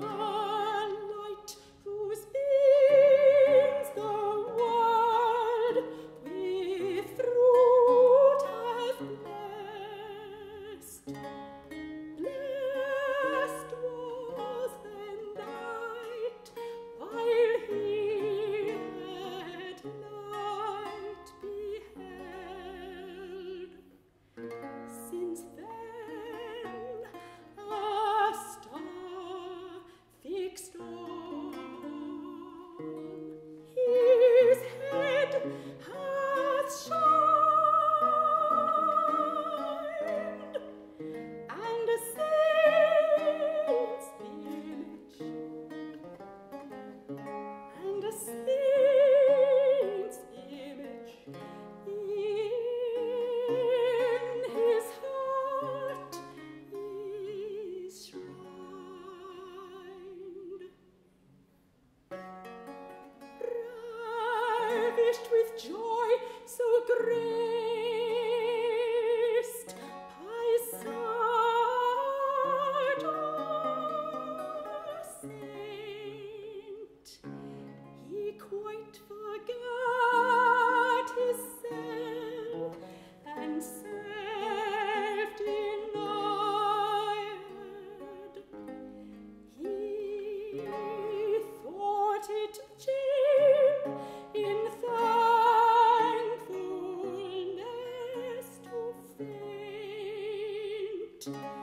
Lord. with joy so great. Thank you.